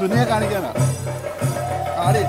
സുനിയെ കാണിക്കാനാ കാണിക്കാനാ